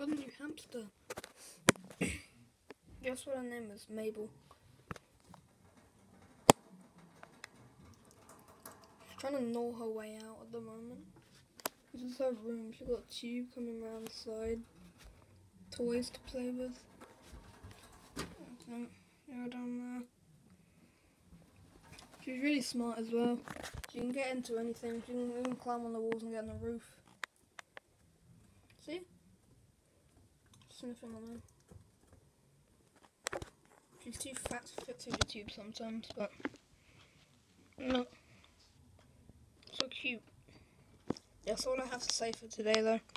got a new hamster. Guess what her name is? Mabel. She's trying to gnaw her way out at the moment. This is her room. She's got a tube coming around the side. Toys to play with. Down there. She's really smart as well. She can get into anything. She can even climb on the walls and get on the roof. Sniffing on there. She's too fat to fit through the tube sometimes, but no. So cute. That's all I have to say for today though.